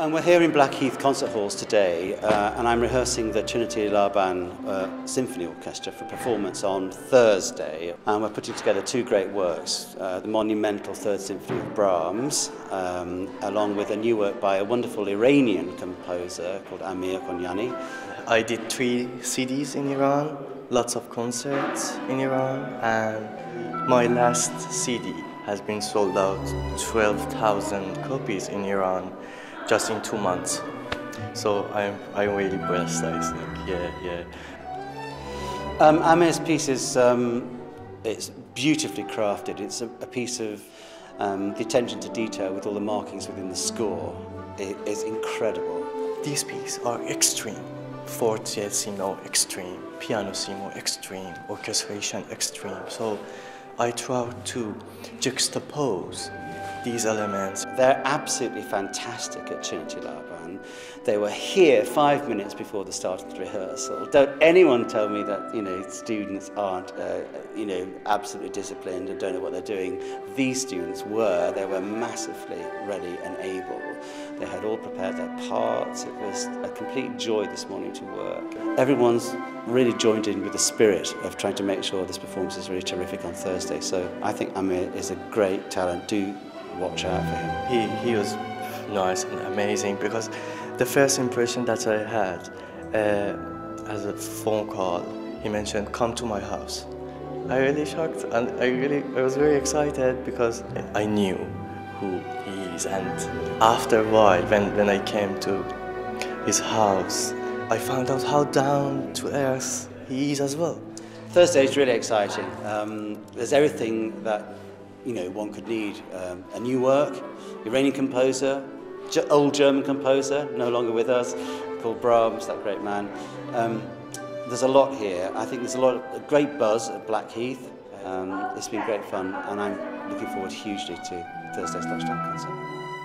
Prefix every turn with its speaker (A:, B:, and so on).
A: And we're here in Blackheath Concert Halls today, uh, and I'm rehearsing the Trinity Laban uh, Symphony Orchestra for performance on Thursday. And we're putting together two great works uh, the monumental Third Symphony of Brahms, um, along with a new work by a wonderful Iranian composer called Amir Konjani.
B: I did three CDs in Iran, lots of concerts in Iran, and my last CD has been sold out 12,000 copies in Iran just in two months. So I'm, I'm really blessed, I think. Yeah, yeah.
A: Um, Amir's piece is um, it's beautifully crafted. It's a, a piece of um, the attention to detail with all the markings within the score. It is incredible.
B: These pieces are extreme. Forte Fortissimo extreme, piano pianissimo extreme, orchestration extreme. So I try to juxtapose these elements.
A: They're absolutely fantastic at Trinity Laban. They were here five minutes before the start of the rehearsal. Don't anyone tell me that, you know, students aren't, uh, you know, absolutely disciplined and don't know what they're doing. These students were. They were massively ready and able. They had all prepared their parts. It was a complete joy this morning to work. Everyone's really joined in with the spirit of trying to make sure this performance is really terrific on Thursday. So I think Amir is a great talent. Do watch out for him.
B: He, he was nice and amazing because the first impression that I had uh, as a phone call, he mentioned, come to my house. I really shocked and I really I was very excited because I knew who he is and after a while when, when I came to his house I found out how down to earth he is as well.
A: Thursday is really exciting. Um, there's everything that you know, one could need um, a new work. Iranian composer, old German composer, no longer with us, called Brahms, that great man. Um, there's a lot here. I think there's a lot of a great buzz at Blackheath. Um, it's been great fun, and I'm looking forward hugely to Thursday's lunchtime concert.